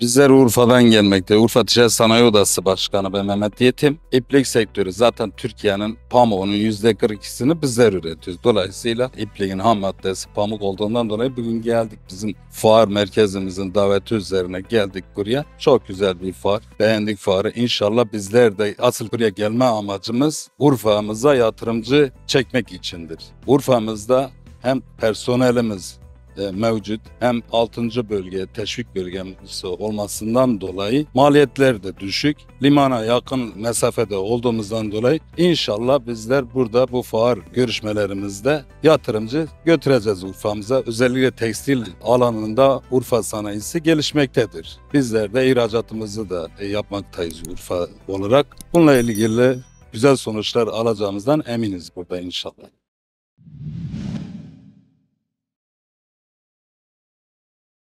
Bizler Urfa'dan gelmekte. Urfa Ticaret Sanayi Odası Başkanı ben Mehmet Yetim. İplik sektörü zaten Türkiye'nin pamuğunun %42'sini bizler üretiyoruz. Dolayısıyla ipliğin ham maddesi pamuk olduğundan dolayı bugün geldik bizim fuar merkezimizin daveti üzerine geldik buraya. Çok güzel bir fuar. Beğendik fuarı. İnşallah bizler de asıl buraya gelme amacımız Urfa'mıza yatırımcı çekmek içindir. Urfa'mızda hem personelimiz e, mevcut hem 6. bölge teşvik bölgesi olmasından dolayı maliyetler de düşük. Limana yakın mesafede olduğumuzdan dolayı inşallah bizler burada bu fuar görüşmelerimizde yatırımcı götüreceğiz Urfa'mıza. Özellikle tekstil alanında Urfa sanayisi gelişmektedir. Bizler de ihracatımızı da yapmaktayız Urfa olarak. Bununla ilgili güzel sonuçlar alacağımızdan eminiz burada inşallah.